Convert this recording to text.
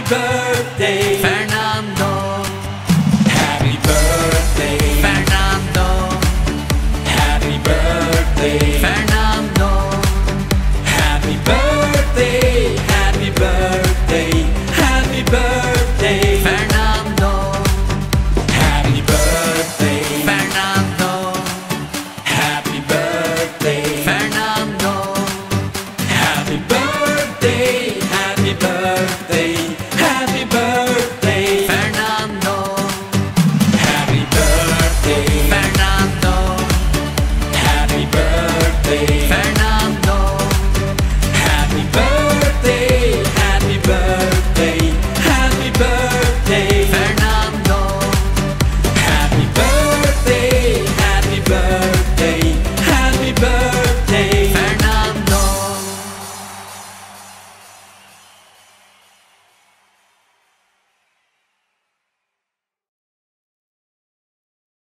Happy birthday, Fernando. Happy birthday, Fernando. Happy birthday, Fernando. Happy birthday, happy birthday, happy birthday, Fernando. Happy birthday, Fernando. Happy birthday, Fernando. Happy birthday, happy birthday. say